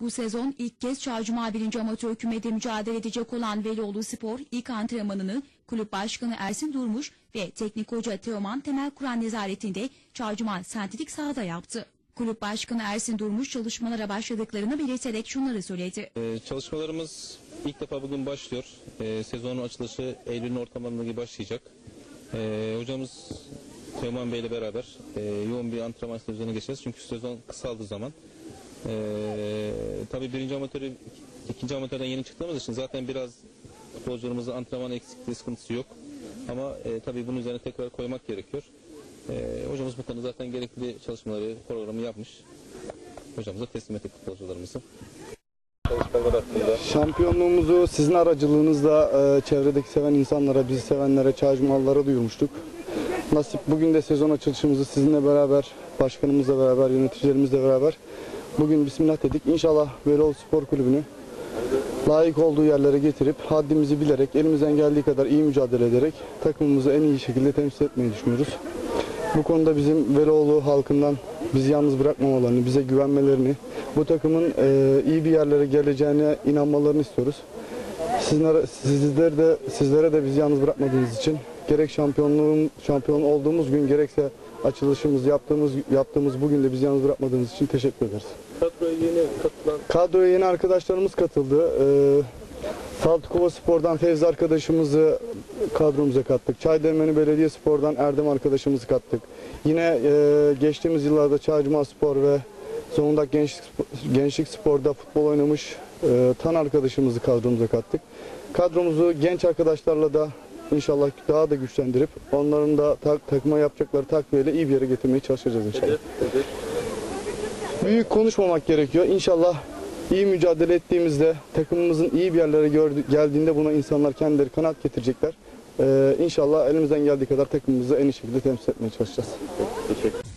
Bu sezon ilk kez Çağcuma 1. Amatör Kümede mücadele edecek olan Velioğlu Spor ilk antrenmanını kulüp başkanı Ersin Durmuş ve teknik hoca Teoman Temel Kur'an nezaretinde Çağcuma sentetik sahada yaptı. Kulüp başkanı Ersin Durmuş çalışmalara başladıklarını belirterek şunları söyledi. Ee, çalışmalarımız ilk defa bugün başlıyor. Ee, sezonun açılışı Eylül'ün ortalarında gibi başlayacak. Ee, hocamız Teoman Bey ile beraber e, yoğun bir antrenman sezonu geçeceğiz. Çünkü sezon kısaldığı zaman. Ee, tabii birinci amatörü, ikinci amatörden yeni çıktığımız için zaten biraz futbolcularımızın antrenman eksikliği sıkıntısı yok. Ama e, tabii bunun üzerine tekrar koymak gerekiyor. Ee, hocamız bu konuda zaten gerekli çalışmaları, programı yapmış. Hocamıza teslim ettik futbolcularımızı. Şampiyonluğumuzu sizin aracılığınızla e, çevredeki seven insanlara, bizi sevenlere, çağcımallara duyurmuştuk. Nasip bugün de sezon açılışımızı sizinle beraber, başkanımızla beraber, yöneticilerimizle beraber bugün bismillah dedik. İnşallah Velol Spor Kulübü'nü layık olduğu yerlere getirip haddimizi bilerek, elimizden geldiği kadar iyi mücadele ederek takımımızı en iyi şekilde temsil etmeyi düşünüyoruz. Bu konuda bizim Veloğlu halkından bizi yalnız bırakmamalarını, bize güvenmelerini, bu takımın e, iyi bir yerlere geleceğine inanmalarını istiyoruz. Sizlere, sizler de, sizlere de bizi yalnız bırakmadığınız için gerek şampiyonluğun şampiyon olduğumuz gün gerekse açılışımız yaptığımız yaptığımız bugün de bizi yalnız bırakmadığınız için teşekkür ederiz. kadroya yeni katılan Kadroya yeni arkadaşlarımız katıldı. Ee, Saltukova Spor'dan Fevzi arkadaşımızı kadromuza kattık. Çaydermeni Belediye Spor'dan Erdem arkadaşımızı kattık. Yine e, geçtiğimiz yıllarda Çaycuma Spor ve Zonguldak Gençlik, Gençlik Spor'da futbol oynamış e, Tan arkadaşımızı kadromuza kattık. Kadromuzu genç arkadaşlarla da inşallah daha da güçlendirip onların da tak- takıma yapacakları takviyeyle iyi bir yere getirmeye çalışacağız inşallah. Büyük konuşmamak gerekiyor. İnşallah iyi mücadele ettiğimizde takımımızın iyi bir yerlere gördü, geldiğinde buna insanlar kendileri kanaat getirecekler. Ee, inşallah elimizden geldiği kadar takımımızı en iyi şekilde temsil etmeye çalışacağız. teşekkür